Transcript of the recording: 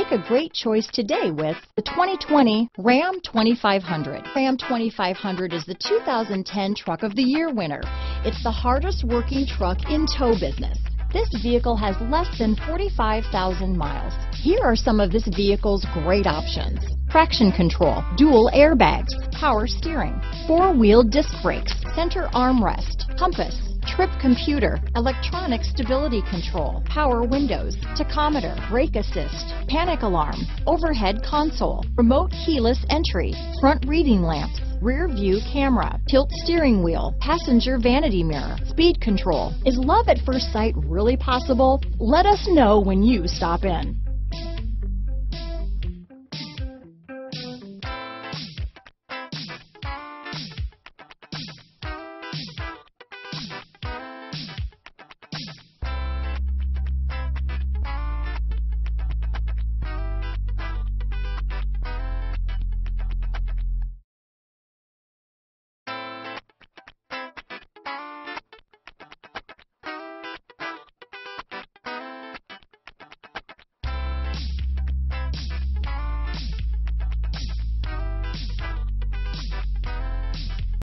Make a great choice today with the 2020 Ram 2500. Ram 2500 is the 2010 Truck of the Year winner. It's the hardest working truck in tow business. This vehicle has less than 45,000 miles. Here are some of this vehicle's great options. Traction control, dual airbags, power steering, four-wheel disc brakes, center armrest, compass, trip computer, electronic stability control, power windows, tachometer, brake assist, panic alarm, overhead console, remote keyless entry, front reading lamps, rear view camera, tilt steering wheel, passenger vanity mirror, speed control. Is love at first sight really possible? Let us know when you stop in.